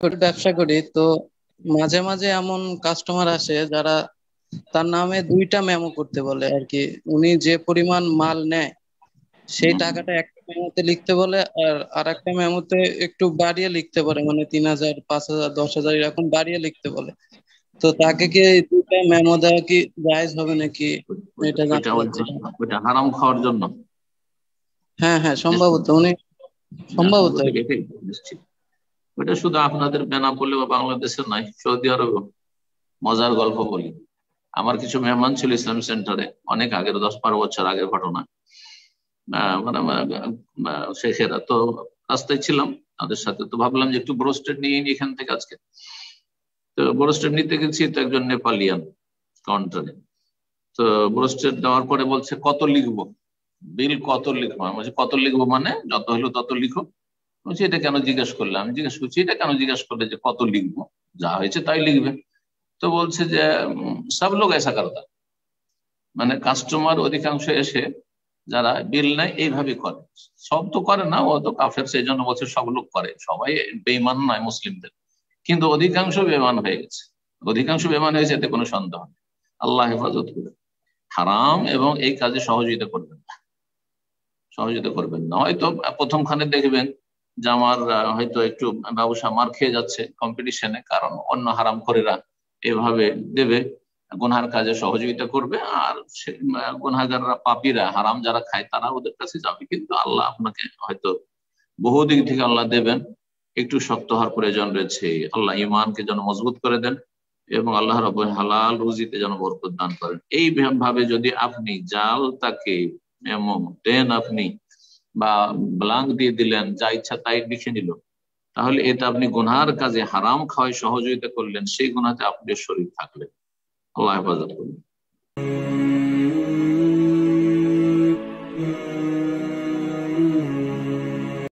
ব্যবসা করি তো মাঝে মাঝে এমন কাস্টমার আসে যারা তার নামে দুইটা মেমো করতে বলে আর কি। উনি যে পরিমাণ মাল নেয় সেই টাকাটা একটা মেমোতে লিখতে বলে আর আর একটা মেমোতে একটু বাড়িয়ে লিখতে পারে মানে তিন হাজার পাঁচ হাজার দশ হাজার এরকম বাড়িয়ে লিখতে বলে। তো তাকে কি দুইটা মেমো দেওয়া কি জায়েজ হবে নাকি? এটা ওটা হারাম খাওয়ার জন্য। হ্যাঁ হ্যাঁ সম্ভবত। উনি সম্ভবত। নিশ্চিত ওটা শুধু আপনাদের বেনাপোলে বা বাংলাদেশের নাই সৌদি আরব মজার গল্প বলি। আমার কিছু মেহমান ছিল ইসলাম সেন্টারে, অনেক আগের, দশ বারো বছর আগের ঘটনা। মানে শেখেরা। তো রাস্তায় ছিলাম, তাদের সাথে। তো ভাবলাম যে একটু ব্রোস্টেড নিয়ে নিই এখান থেকে আজকে। তো ব্রোস্টেড নিতে গেছি, তো একজন নেপালিয়ান কাউন্টারে তো ব্রোস্টেড দেওয়ার পরে বলছে, কত লিখব? বিল কত লিখব? কত লিখব মানে? যত হলো তত লিখো। বলছি, এটা কেন জিজ্ঞেস করলে আমি জিজ্ঞেস করছি, এটা কেন জিজ্ঞেস করলে যে কত লিখব? যা হয়েছে তাই লিখবে। তো বলছে যে সব লোক এসা করতা মানে কাস্টমার অধিকাংশ এসে যারা বিল নেয়, এইভাবে করে। সব তো করে না, ও তো কাফের, সেই জন্য বলছে সব লোক করে। সবাই বেইমান নয়, মুসলিমদের। কিন্তু অধিকাংশ বেমান হয়ে গেছে। অধিকাংশ বেমান হয়েছে, এতে কোনো সন্দেহ নেই। আল্লাহ হেফাজত করে হারাম এবং এই কাজে সহযোগিতা করবেন না। সহযোগিতা করবেন না। হয়তো প্রথমখানে দেখবেন যে আমার হয়তো একটু ব্যবসা মার খেয়ে যাচ্ছে কম্পিটিশনে কারণ অন্য হারাম করেরা এভাবে দেবে, গুনহার কাজে সহযোগিতা করবে, আর গুনহাগাররা পাপিরা, হারাম যারা খায়, তারা ওদের কাছে যাবে। কিন্তু আল্লাহ আপনাকে হয়তো বহু দিক থেকে আল্লাহ দেবেন, একটু শক্ত হওয়ার প্রয়োজন রয়েছে। আল্লাহ ইমানকে যেন মজবুত করে দেন, এবং আল্লাহ রব হালাল রুজিতে যেন বরকত দান করেন। এই ভাবে যদি আপনি জাল তাকে দেন আপনি বা ব্লাঙ্ক দিয়ে দিলেন, যা ইচ্ছা তাই লিখে নিল। তাহলে এটা আপনি গুনহার কাজে হারাম খাওয়ায় সহযোগিতা করলেন, সেই গুনাতে আপনি শরীর থাকলেন। আল্লাহ হেফাজত করুন।